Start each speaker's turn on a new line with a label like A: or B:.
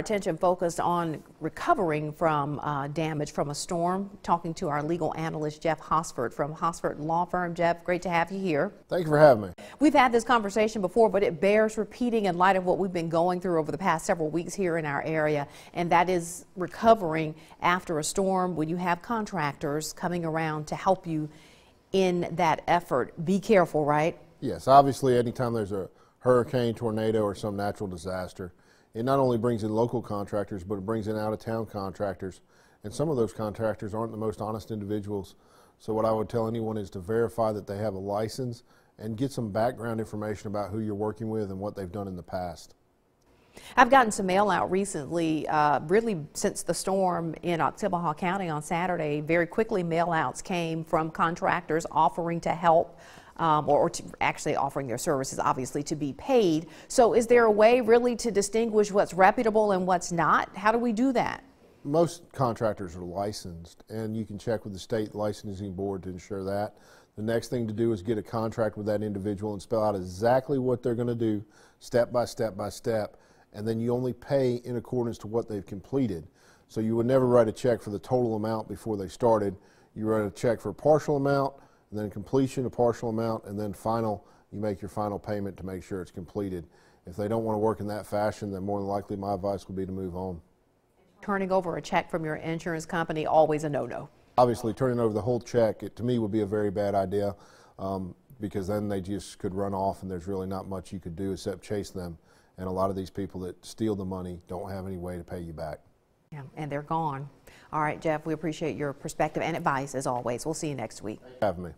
A: Attention focused on recovering from uh, damage from a storm. Talking to our legal analyst Jeff Hosford from Hosford Law Firm. Jeff, great to have you here.
B: Thank you for having me.
A: We've had this conversation before, but it bears repeating in light of what we've been going through over the past several weeks here in our area, and that is recovering after a storm when you have contractors coming around to help you in that effort. Be careful, right?
B: Yes, obviously, anytime there's a hurricane, tornado, or some natural disaster, it not only brings in local contractors, but it brings in out of town contractors. And some of those contractors aren't the most honest individuals. So, what I would tell anyone is to verify that they have a license and get some background information about who you're working with and what they've done in the past.
A: I've gotten some mail out recently, uh, really since the storm in Oktibbeha County on Saturday. Very quickly, mail outs came from contractors offering to help um, or, or to actually offering their services, obviously, to be paid. So, is there a way really to distinguish what's reputable and what's not? How do we do that?
B: Most contractors are licensed, and you can check with the state licensing board to ensure that. The next thing to do is get a contract with that individual and spell out exactly what they're going to do, step by step by step, and then you only pay in accordance to what they've completed. So you would never write a check for the total amount before they started. You write a check for a partial amount, and then completion, a partial amount, and then final, you make your final payment to make sure it's completed. If they don't want to work in that fashion, then more than likely my advice would be to move on.
A: Turning over a check from your insurance company, always a no-no.
B: Obviously, turning over the whole check, it, to me, would be a very bad idea um, because then they just could run off and there's really not much you could do except chase them. And a lot of these people that steal the money don't have any way to pay you back.
A: Yeah, and they're gone. All right, Jeff, we appreciate your perspective and advice as always. We'll see you next week.
B: Have me.